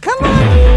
Come on!